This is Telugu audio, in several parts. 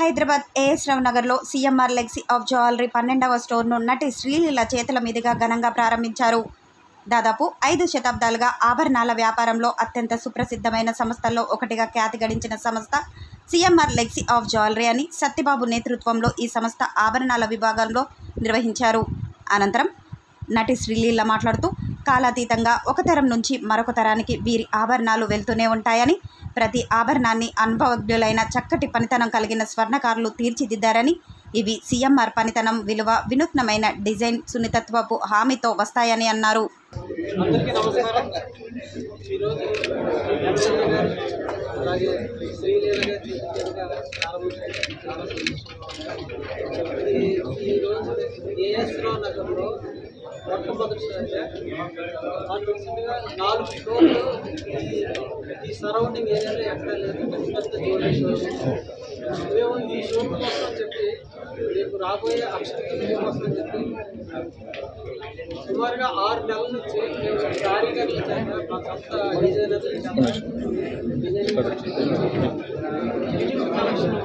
హైదరాబాద్ ఏఎస్ రావు నగర్లో సీఎంఆర్ లెగ్సీ ఆఫ్ జ్యువెలరీ పన్నెండవ స్టోర్ను నటి శ్రీలీల చేతుల మీదుగా ఘనంగా ప్రారంభించారు. దాదాపు ఐదు శతాబ్దాలుగా ఆభరణాల వ్యాపారంలో అత్యంత సుప్రసిద్ధమైన సంస్థల్లో ఒకటిగా ఖ్యాతి గడించిన సంస్థ సీఎంఆర్ లెక్సీ ఆఫ్ జ్యువెలరీ అని సత్యబాబు నేతృత్వంలో ఈ సంస్థ ఆభరణాల విభాగంలో నిర్వహించారు. అనంతరం నటి శ్రీలీల మాట్లాడుతూ కాలాతీతంగా ఒక తరం నుంచి మరొక తరానికి వీరి ఆభరణాలు వెళ్తూనే ఉంటాయని ప్రతి ఆభరణాన్ని అనుభవజ్ఞులైన చక్కటి పనితనం కలిగిన స్వర్ణకారులు తీర్చిదిద్దారని ఇవి సీఎంఆర్ పనితనం విలువ వినూత్నమైన డిజైన్ సున్నితత్వపు హామీతో వస్తాయని అన్నారు. అందరికీ నమస్కారం. ఈరోజు అలాగే ఈ- రోజు ఏఎస్రావు నగర్లో మొట్టమొదటిసారిగా నాకు తెలిసిందిగా నాలుగు ఫ్లోర్లు ఈ- ఈ సరౌండింగ్ ఏరియాలో ఎక్కడ లేదు పెద్ద పెద్ద జ్యువెలరీ షోరూమ్ మేము ఈ షోరూమ్ కోసం చెప్పి రేపు రాబోయే అక్షర కోసం చెప్పి సుమారుగా ఆరు నెలల నుంచి మేము కారీగర్లు చేత మా సొంత డిజైనర్లు చేత డిజైనింగ్ యూనిక్ కలెక్షన్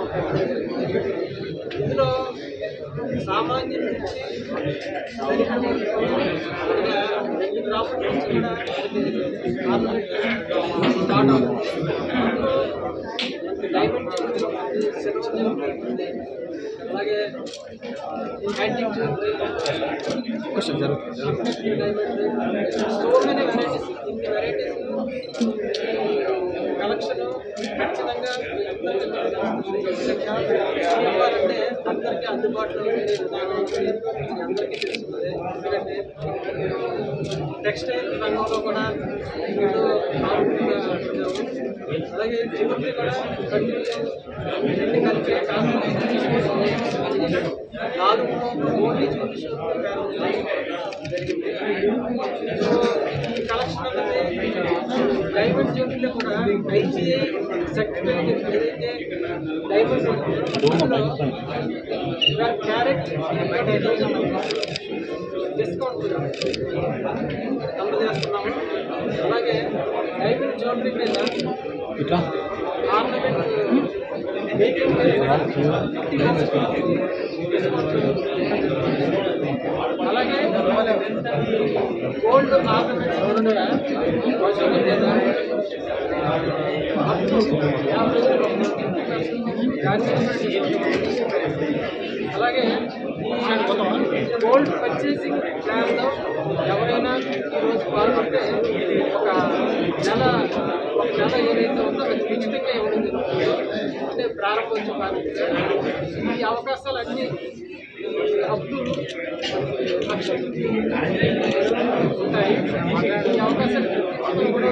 ఉంటుంది అలాగే antique jewellery so many varieties ఇన్ని వెరైటీస్ కలెక్షన్ ఖచ్చితంగా మీ అందరికీ అందరికీ అందుబాటులో ఉండే విధానం మీ అందరికీ తెలుస్తుంది ఎందుకంటే టెక్స్టైల్ రంగంలో కూడా ఎన్నో ఆరోగ్యంగా ఉన్నాము అలాగే జ్యువెలరీ కూడా కంటిన్యూ రెండు కలిపి నాలుగు ఓన్లీ జ్యువెలరీ షాప్ జరిగింది డైమండ్ కూడా ఐజీఐ సర్టిఫికేట్ ఏదైతే డైవర్స్ క్యారెట్ బయట థౌసండ్ డిస్కౌంట్ అందజేస్తున్నాము అలాగే డైమండ్ జ్యువెలరీ మీద ఆర్నమెంట్ అలాగే గోల్డ్ అలాగే గోల్డ్ పర్చేసింగ్ ప్లాన్లో ఎవరైనా ఈరోజు పాల్గొంటే ఒక నెల ఉందో ఇవ్వడం జరుగుతుంది అంటే ప్రారంభోత్సవం ఈ అవకాశాలన్నీ హక్కులు ఉంటాయి. ఈ అవకాశాలు కూడా